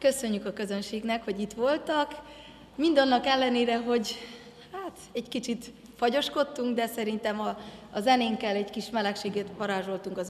köszönjük a közönségnek, hogy itt voltak. Mindannak ellenére, hogy hát egy kicsit fagyoskodtunk, de szerintem a, a zenénkkel egy kis melegséget varázsoltunk az